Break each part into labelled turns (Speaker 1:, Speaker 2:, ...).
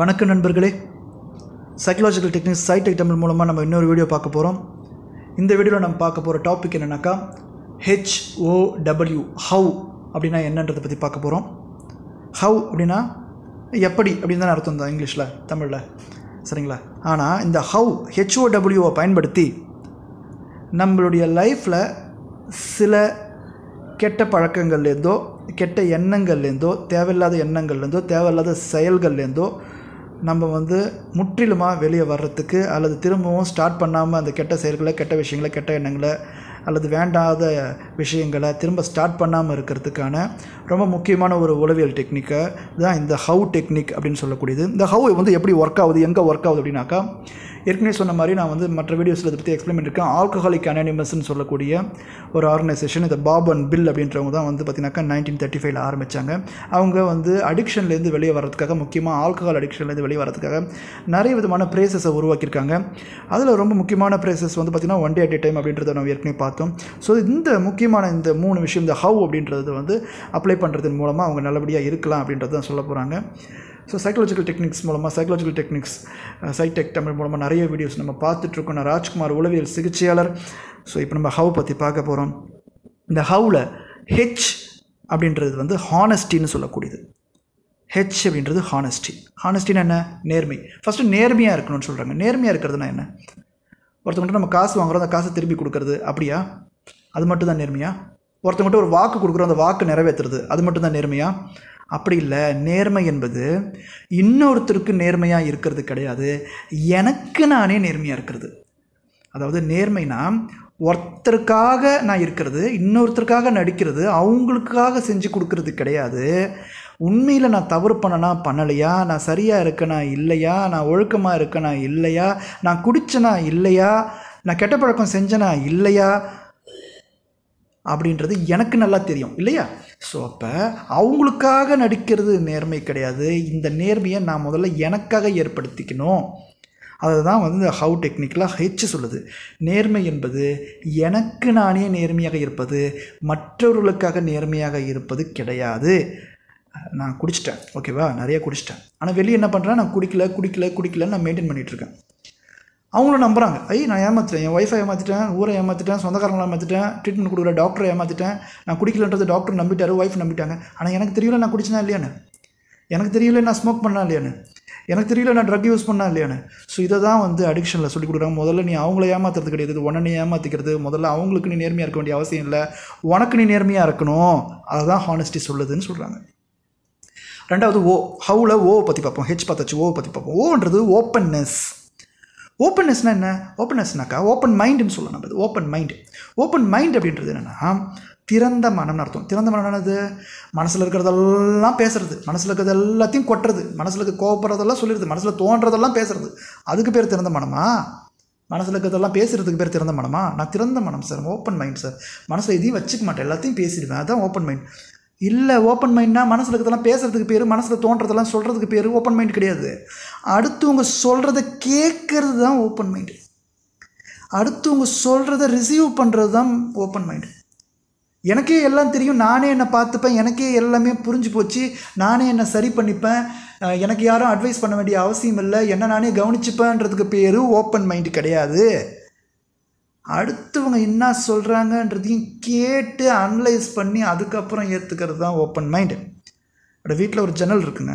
Speaker 1: வணக்கம் நண்பர்களே. Psychological techniques side ஐட்டமில் மூலமாக நம்ம இன்னொரு வீடியோ பார்க்க போகிறோம் இந்த வீடியோவில் நம்ம பார்க்க போகிற டாபிக் என்னென்னாக்கா ஹெச்ஓடபிள்யூ ஹவு அப்படின்னா என்னன்றதை பற்றி பார்க்க போகிறோம் ஹவு அப்படின்னா எப்படி அப்படின்னு தானே அர்த்தம் தான் இங்கிலீஷில் தமிழில். சரிங்களா? ஆனால் இந்த ஹவு ஹெச்ஓடபிள்யூவை பயன்படுத்தி நம்மளுடைய லைஃப்பில் சில கெட்ட பழக்கங்கள்லேருந்தோ கெட்ட எண்ணங்கள்லேருந்தோ தேவையில்லாத எண்ணங்கள்லேருந்தோ தேவையில்லாத செயல்கள்லேருந்தோ நம்ம வந்து முற்றிலுமாக வெளியே வர்றதுக்கு அல்லது திரும்பவும் ஸ்டார்ட் பண்ணாமல் அந்த கெட்ட செயல்களை கெட்ட விஷயங்களை கெட்ட எண்ணங்களை அல்லது வேண்டாத விஷயங்களை திரும்ப ஸ்டார்ட் பண்ணாமல் இருக்கிறதுக்கான ரொம்ப முக்கியமான ஒரு உளவியல் டெக்னிக்கை தான் இந்த ஹவு டெக்னிக் அப்படின்னு சொல்லக்கூடியது. இந்த ஹவு வந்து எப்படி ஒர்க் ஆகுது எங்கே ஒர்க் ஆகுது அப்படின்னாக்கா ஏற்கனவே சொன்ன மாதிரி நான் வந்து மற்ற வீடியோஸில் இதை பற்றி எக்ஸ்பிளைன் பண்ணியிருக்கேன் ஆல்கஹாலிக் அனானிமஸ்ன்னு சொல்லக்கூடிய ஒரு ஆர்கனைசேஷன் இந்த பாப் அண்ட் பில் அப்படின்றவங்க தான் வந்து பார்த்திங்கனாக்கா நைன்டீன் தேர்ட்டி ஃபைவ்ல ஆரம்பித்தாங்க அவங்க வந்து அடிக்ஷன்லேருந்து வெளியே வரதுக்காக முக்கியமாக ஆல்கஹால் அடிக்ஷன்லேருந்து வெளியே வரதுக்காக நிறைய விதமான ப்ரேசஸை உருவாக்கியிருக்காங்க. அதில் ரொம்ப முக்கியமான ப்ரேசஸ் வந்து பார்த்திங்கன்னா ஒன் டே அட் டைம் அப்படின்றத நம்ம ஏற்கனவே பார்த்தோம் ஸோ இந்த முக்கியமான இந்த மூணு விஷயம் இந்த ஹவ் அப்படின்றது வந்து அப்ளை பண்ணுறதன் மூலமாக அவங்க நல்லபடியாக இருக்கலாம் அப்படின்றது தான் சொல்ல போகிறாங்க ஸோ சைக்கலாஜிக்கல் டெக்னிக்ஸ் மூலமாக சைக்கலாஜிக்கல் டெக்னிக்ஸ் சைடெக் தமிழ் மூலமாக நிறைய வீடியோஸ் நம்ம பார்த்துட்ருக்கோம் நான் ராஜ்குமார் உளவியல் சிகிச்சையாளர். ஸோ இப்போ நம்ம ஹவ் பற்றி பார்க்க போகிறோம் இந்த ஹவில் ஹெச் அப்படின்றது வந்து ஹானஸ்டின்னு சொல்லக்கூடியது. ஹெச் அப்படின்றது ஹானஸ்டி ஹானஸ்டின்னு என்ன? நேர்மை. ஃபஸ்ட்டு நேர்மையாக இருக்கணும்னு சொல்கிறாங்க நேர்மையாக இருக்கிறதுனா என்ன? ஒருத்தவங்கள்ட்ட நம்ம காசு வாங்குறோம் அந்த காசை திரும்பி கொடுக்குறது அப்படியா? அது மட்டும் தான் நேர்மையா? ஒருத்தவங்கள்ட்ட ஒரு வாக்கு கொடுக்குறோம் அந்த வாக்கு நிறைவேற்றுறது அது மட்டும் தான் நேர்மையா? அப்படி இல்லை. நேர்மை என்பது இன்னொருத்தருக்கு நேர்மையாக இருக்கிறது கிடையாது. எனக்கு நானே நேர்மையாக இருக்கிறது. அதாவது நேர்மைனா ஒருத்தருக்காக நான் இருக்கிறது இன்னொருத்தருக்காக நடிக்கிறது அவங்களுக்காக செஞ்சு கொடுக்கறது கிடையாது. உண்மையில் நான் தவறு பண்ணனா பண்ணலையா? நான் சரியாக இருக்கனா இல்லையா? நான் ஒழுக்கமாக இருக்கனா இல்லையா? நான் குடிச்சனா இல்லையா? நான் கெட்ட பழக்கம் செஞ்சனா இல்லையா? அப்படின்றது எனக்கு நல்லா தெரியும் இல்லையா? ஸோ அப்போ அவங்களுக்காக நடிக்கிறது நேர்மை கிடையாது. இந்த நேர்மையை நான் முதல்ல எனக்காக ஏற்படுத்திக்கணும். அதுதான் வந்து இந்த ஹவு டெக்னிக்கலாக ஹெச் சொல்லுது. நேர்மை என்பது எனக்கு நானே நேர்மையாக இருப்பது மற்றவர்களுக்காக நேர்மையாக இருப்பது கிடையாது. நான் குடிச்சிட்டேன் ஓகேவா? நிறைய குடிச்சிட்டேன். ஆனால் வெளியே என்ன பண்ணுறேன் நான் குடிக்கல குடிக்கல குடிக்கலன்னு நான் மெயின்டைன் பண்ணிகிட்ருக்கேன் அவங்களும் நம்புகிறாங்க ஐய் நான் ஏமாத்துறேன். என் ஒய்ஃபை ஏமாற்றிட்டேன் ஊரை ஏமாற்றிட்டேன் சொந்தக்காரங்களை ஏமாற்றிட்டேன் ட்ரீட்மெண்ட் கொடுக்குற டாக்டரை ஏமாற்றிட்டேன் நான் குடிக்கலன்றது டாக்டர் நம்பிட்டாரு ஒய்ஃப் நம்பிட்டாங்க. ஆனால் எனக்கு தெரியல நான் குடிச்சினா இல்லையானு எனக்கு தெரியல நான் ஸ்மோக் பண்ணா இல்லையானு எனக்கு தெரியல நான் ட்ரக் யூஸ் பண்ணா இல்லையானு ஸோ இதை தான் வந்து அடிக்ஷனில் சொல்லி கொடுக்குறாங்க. முதல்ல நீ அவங்கள ஏமாத்துறது கிடையாது. உடனே நீ ஏமாற்றிக்கிறது முதல்ல அவங்களுக்கு நீ நேர்மையாக இருக்க வேண்டிய அவசியம் இல்லை. உனக்கு நீ நேர்மையாக இருக்கணும். அதுதான் ஹானஸ்டி சொல்லுதுன்னு சொல்கிறாங்க ரெண்டாவது ஓ ஹவுல ஓ பற்றி பார்ப்போம் ஹெச் பார்த்தாச்சு ஓ பற்றி பார்ப்போம். ஓன்றது ஓப்பன்னஸ் ஓப்பன்னஸ்னால் என்ன? ஓப்பன்னஸ்னாக்கா ஓப்பன் மைண்டுன்னு சொல்லலாம் நம்ம ஓப்பன் மைண்டு ஓப்பன் மைண்ட் அப்படின்றது என்னென்னா திறந்த மனம்னு அர்த்தம். திறந்த மனம் என்னது? மனசில் இருக்கிறதெல்லாம் பேசுறது. மனசில் இருக்கிறது எல்லாத்தையும் கொட்டுறது. மனசில் இருக்க கோவப்படுறதெல்லாம் சொல்லிடுது மனசில் தோன்றதெல்லாம் பேசுறது. அதுக்கு பேர் திறந்த மனமா? மனசில் இருக்கிறதெல்லாம் பேசுகிறதுக்கு பேர் திறந்த மனமா? நான் திறந்த மனம் சார் ஓப்பன் மைண்ட் சார் மனசில் எதையும் வச்சுக்க மாட்டேன். எல்லாத்தையும் பேசிடுவேன். அதுதான் ஓப்பன் மைண்ட் இல்லை ஓப்பன் மைண்ட்னா மனசில் இருக்கிறதெல்லாம் பேசுகிறதுக்கு பேர் மனசில் தோன்றதெல்லாம் சொல்கிறதுக்கு பேர் ஓப்பன் மைண்ட் கிடையாது. அடுத்தவங்க சொல்கிறத கேட்குறது தான் ஓப்பன் மைண்டு அடுத்தவங்க சொல்கிறத ரிசீவ் பண்ணுறது தான் ஓப்பன் மைண்டு எனக்கே எல்லாம் தெரியும் நானே என்னை பார்த்துப்பேன் எனக்கே எல்லாமே புரிஞ்சு போச்சு நானே என்னை சரி பண்ணிப்பேன் எனக்கு யாரும் அட்வைஸ் பண்ண வேண்டிய அவசியம் இல்லை என்ன நானே கவனிச்சுப்பேன்றதுக்கு பேர் ஓப்பன் மைண்டு கிடையாது. அடுத்தவங்க என்ன சொல்கிறாங்கன்றதையும் கேட்டு அனலைஸ் பண்ணி அதுக்கப்புறம் ஏற்றுக்கிறது தான் ஓப்பன் மைண்டு என்னோடய வீட்டில் ஒரு ஜன்னல் இருக்குங்க.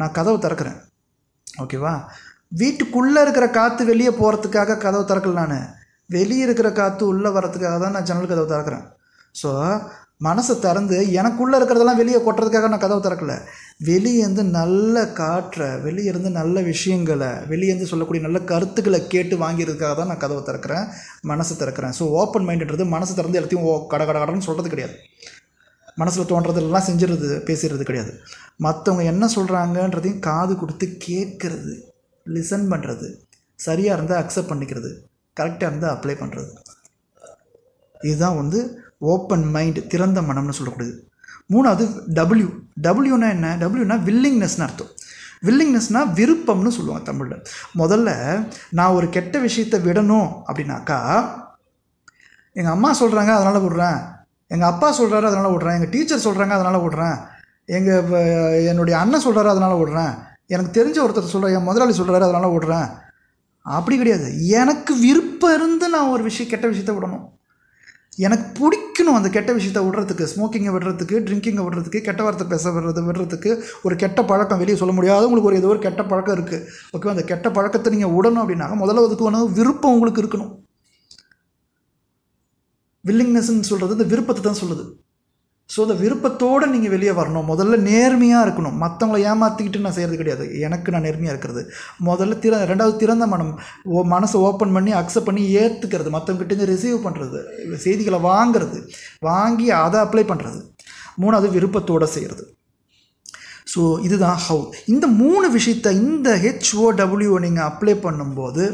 Speaker 1: நான் கதவை திறக்கிறேன். ஓகேவா வீட்டுக்குள்ளே இருக்கிற காற்று வெளியே போகிறதுக்காக கதவை திறக்கல நான். வெளியே இருக்கிற காற்று உள்ளே வரத்துக்காக தான் நான் ஜன்னல் கதவை திறக்கிறேன். ஸோ மனசை திறந்து எனக்குள்ளே இருக்கிறதெல்லாம் வெளியே கொட்டுறதுக்காக நான் கதவை திறக்கல. வெளியேருந்து நல்ல காற்றை வெளியேருந்து நல்ல விஷயங்களை வெளியேருந்து சொல்லக்கூடிய நல்ல கருத்துக்களை கேட்டு வாங்கிறதுக்காக தான் நான் கதவை திறக்கிறேன் மனசை திறக்கிறேன். ஸோ ஓப்பன் மைண்டுன்றது மனசை திறந்து எல்லாத்தையும் ஓ கட கட கடன்னு சொல்கிறது கிடையாது. மனசில் தோன்றதெல்லாம் செஞ்சுறது பேசிடுறது கிடையாது. மற்றவங்க என்ன சொல்கிறாங்கன்றதையும் காது கொடுத்து கேட்குறது லிசன் பண்ணுறது சரியாக இருந்தால் அக்செப்ட் பண்ணிக்கிறது கரெக்டாக இருந்தால் அப்ளை பண்ணுறது இதுதான் வந்து ஓப்பன் மைண்டு திறந்த மனம்னு சொல்லக்கூடியது மூணாவது டபிள்யூ டபிள்யூனா என்ன? டபிள்யூனா வில்லிங்னஸ்னு அர்த்தம். வில்லிங்னஸ்னால் விருப்பம்னு சொல்லுவாங்க தமிழில். முதல்ல நான் ஒரு கெட்ட விஷயத்தை விடணும் அப்படின்னாக்கா எங்கள் அம்மா சொல்கிறாங்க அதனால் விடுறேன். எங்கள் அப்பா சொல்கிறாரு அதனால் விடுறேன். எங்கள் டீச்சர் சொல்கிறாங்க அதனால் விடுறேன். எங்கள் என்னுடைய அண்ணன் சொல்கிறாரு அதனால் விடுறேன். எனக்கு தெரிஞ்ச ஒருத்தர் சொல்கிற என் முதலாளி சொல்கிறாரு அதனால் விடுறேன். அப்படி கிடையாது. எனக்கு விருப்பம் இருந்து நான் ஒரு விஷயம் கெட்ட விஷயத்த விடணும். எனக்கு பிடிக்கணும் அந்த கெட்ட விஷயத்தை விடுறதுக்கு ஸ்மோக்கிங்கை விடுறதுக்கு ட்ரிங்கிங்கை விடுறதுக்கு கெட்ட வார்த்தை பேச விடுறது விடுறதுக்கு ஒரு கெட்ட பழக்கம் வெளியே சொல்ல முடியாது உங்களுக்கு ஒரு ஏதோ ஒரு கெட்ட பழக்கம் இருக்குது ஓகே அந்த கெட்ட பழக்கத்தை நீங்கள் விடணும் அப்படின்னாக்க முதல்ல அதுக்கு ஒன்று விருப்பம் உங்களுக்கு இருக்கணும். வில்லிங்னஸ்ன்னு சொல்கிறது இந்த விருப்பத்தை தான் சொல்லுது. ஸோ அந்த விருப்பத்தோடு நீங்கள் வெளியே வரணும். முதல்ல நேர்மையாக இருக்கணும். மற்றவங்கள ஏமாற்றிக்கிட்டு நான் செய்கிறது கிடையாது. எனக்கு நான் நேர்மையாக இருக்கிறது. முதல்ல திற ரெண்டாவது திறந்த மனம். ஓ மனசை ஓப்பன் பண்ணி அக்செப்ட் பண்ணி ஏற்றுக்கிறது மற்றவங்கிட்டேருந்து ரிசீவ் பண்ணுறது செய்திகளை வாங்குறது. வாங்கி அதை அப்ளை பண்ணுறது மூணாவது விருப்பத்தோடு செய்கிறது ஸோ இதுதான் ஹவு இந்த மூணு விஷயத்த இந்த ஹெச்ஓடபிள்யூ நீங்கள் அப்ளை பண்ணும்போது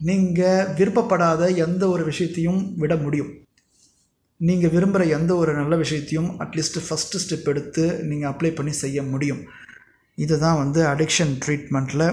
Speaker 1: நீங்கள் விருப்பப்படாத எந்த ஒரு விஷயத்தையும் விட முடியும். நீங்கள் விரும்புகிற எந்த ஒரு நல்ல விஷயத்தையும் அட்லீஸ்ட்டு ஃபஸ்ட்டு ஸ்டெப் எடுத்து நீங்கள் அப்ளை பண்ணி செய்ய முடியும். இதுதான் வந்து அடிக்ஷன் ட்ரீட்மெண்ட்டில்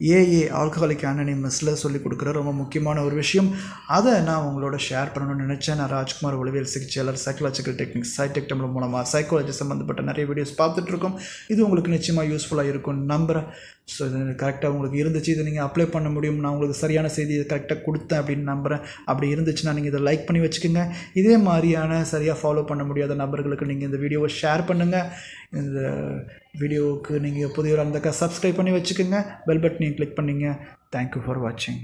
Speaker 1: ஏஏ ஆல்கஹாலிக் அனனிமஸில் சொல்லிக் கொடுக்குற ரொம்ப முக்கியமான ஒரு விஷயம். அதை நான் உங்களோட ஷேர் பண்ணணும்னு நினச்சேன். நான் ராஜ்குமார் ஒளிவியல் சிகிச்சையாளர் சைக்கலாஜிக்கல் டெக்னிக்ஸ் சைடெக் மூலமாக சைக்காலஜி சம்மந்தப்பட்ட நிறைய வீடியோஸ் பார்த்துட்ருக்கோம் இது உங்களுக்கு நிச்சயமாக யூஸ்ஃபுல்லாக இருக்கும்னு நம்புகிறேன் ஸோ இது கரெக்டாக உங்களுக்கு இருந்துச்சு. இதை நீங்கள் அப்ளை பண்ண முடியும். நான் உங்களுக்கு சரியான செய்தி இதை கரெக்டாக கொடுத்தேன் அப்படின்னு நம்புகிறேன் அப்படி இருந்துச்சுன்னா நீங்கள் இதை லைக் பண்ணி வச்சுக்கோங்க. இதே மாதிரியான சரியாக ஃபாலோ பண்ண முடியாத நபர்களுக்கு நீங்கள் இந்த வீடியோவை ஷேர் பண்ணுங்கள் இந்த வீடியோவுக்கு நீங்கள் புதியவராக இருந்தாக்கா சப்ஸ்கிரைப் பண்ணி வச்சுக்கோங்க. பெல் பட்டனையும் கிளிக் பண்ணிங்க. தேங்க்யூ ஃபார் வாட்சிங்